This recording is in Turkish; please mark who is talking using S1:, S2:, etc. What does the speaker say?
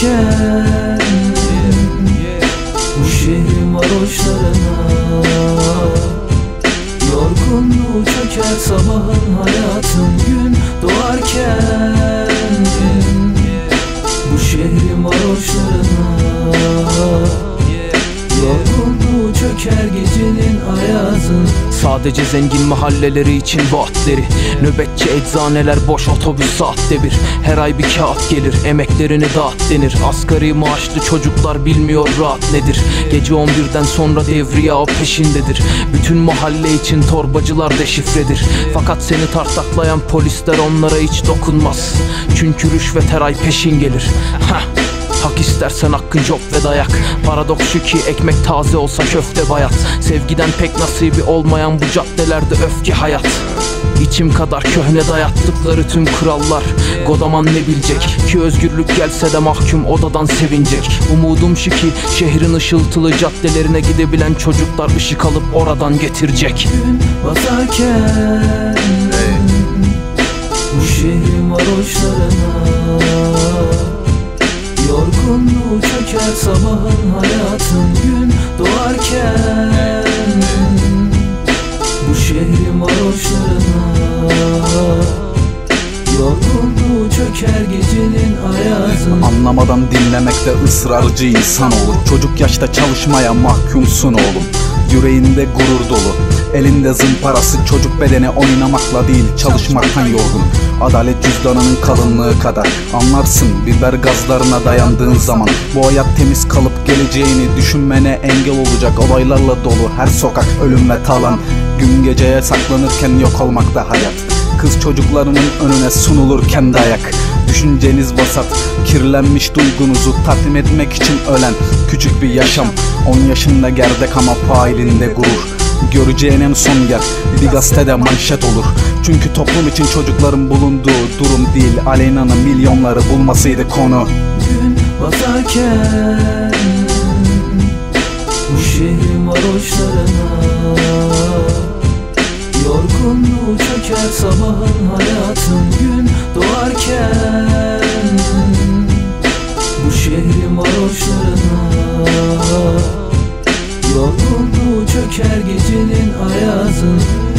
S1: basarken Bu şehrin varoşlarına Yorgunluğu çöker sabahın hayatın gün doğarken Çöker gecenin ayazın
S2: Sadece zengin mahalleleri için vaatleri. Nöbetçi eczaneler boş otobüs saatte bir. Her ay bir kağıt gelir emeklerini dağıt denir. Asgari maaşlı çocuklar bilmiyor rahat nedir. Gece 11'den sonra devriye o peşindedir. Bütün mahalle için torbacılar deşifredir. Fakat seni tartaklayan polisler onlara hiç dokunmaz. Çünkü rüşvet her ay peşin gelir. Hah Hak istersen hakkın job ve dayak. Paradoks şu ki ekmek taze olsa köfte bayat. Sevgiden pek nasibi olmayan bu caddelerde öfke hayat. İçim kadar köhne dayattıkları tüm krallar Godaman ne bilecek? Ki özgürlük gelse de mahkum odadan sevinecek. Umudum şu ki şehrin ışıltılı caddelerine gidebilen çocuklar ışık alıp oradan getirecek.
S1: Gün batarken Bu şehrin varoşlarına Çöker sabahın hayatın gün doğarken Bu şehrin varoşlarına Yorgunluğu çöker gecenin ayazın
S3: Anlamadan dinlemekte ısrarcı insan olur Çocuk yaşta çalışmaya mahkumsun oğlum Yüreğinde gurur dolu. Elinde zımparası çocuk bedeni oynamakla değil çalışmaktan yorgun. Adalet cüzdanının kalınlığı kadar. Anlarsın biber gazlarına dayandığın zaman. Bu hayat temiz kalıp geleceğini düşünmene engel olacak Olaylarla dolu her sokak ölüm ve talan. Gün geceye saklanırken yok olmakta hayat. Kız çocuklarının önüne sunulurken dayak Düşünceniz vasat Kirlenmiş duygunuzu tatmin etmek için ölen Küçük bir yaşam. 10 yaşında gerdek ama failinde gurur. Göreceğin en son yer bir gazetede manşet olur. Çünkü toplum için çocukların bulunduğu durum değil Aleyna'nın milyonları bulmasıydı konu.
S1: Gün batarken Bu şehrin varoşlarına Yorgunluğu çöker sabahın hayatın doğarken Bu şehrin varoşlarına Yorgunluğu çöker gecenin ayazına